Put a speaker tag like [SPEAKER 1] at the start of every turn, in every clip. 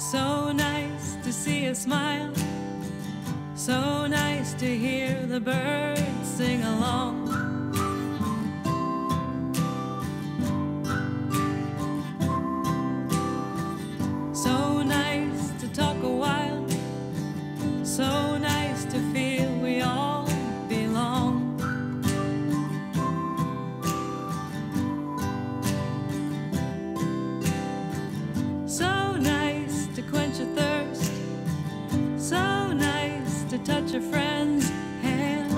[SPEAKER 1] So nice to see a smile. So nice to hear the birds sing along. Touch a friend's hand.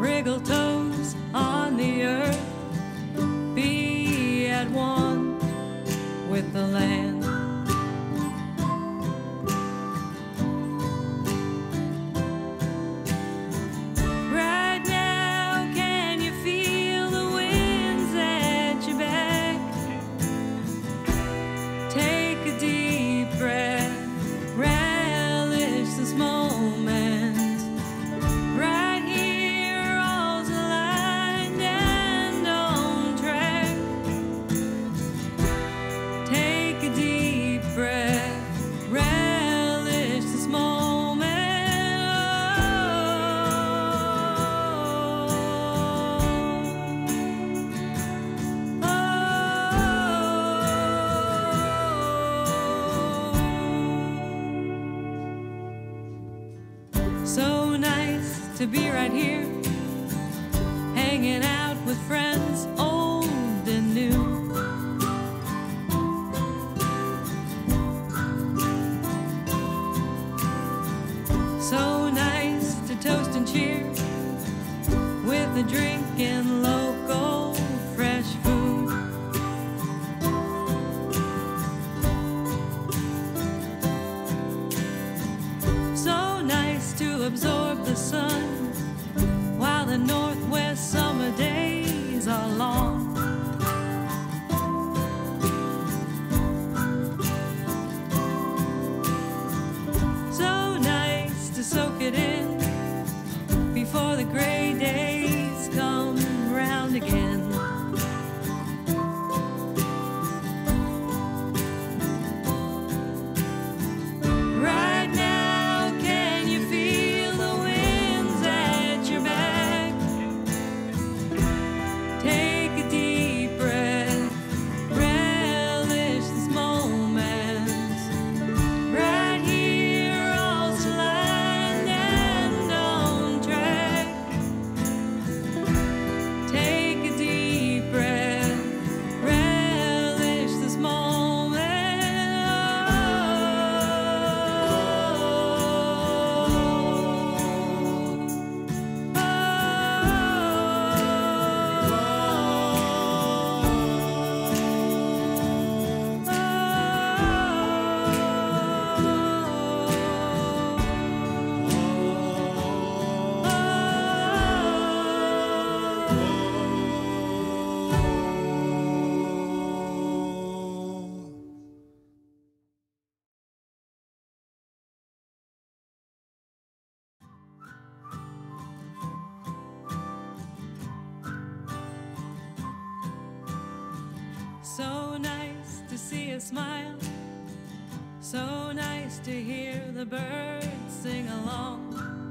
[SPEAKER 1] Wriggle toes on the earth. Be at one with the land. So nice to be right here, hanging out with friends old and new. So nice to toast and cheer with a drink and absorb the sun while the northwest summer days are long. So nice to soak it in before the gray days So nice to see a smile. So nice to hear the birds sing along.